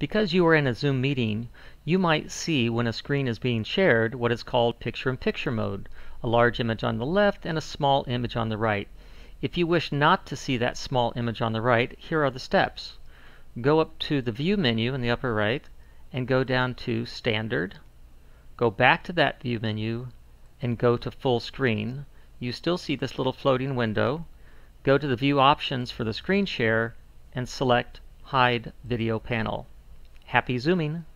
Because you are in a Zoom meeting, you might see when a screen is being shared what is called picture-in-picture -picture mode, a large image on the left and a small image on the right. If you wish not to see that small image on the right, here are the steps. Go up to the View menu in the upper right and go down to Standard. Go back to that View menu and go to Full Screen. You still see this little floating window. Go to the View options for the screen share and select Hide Video Panel. Happy Zooming!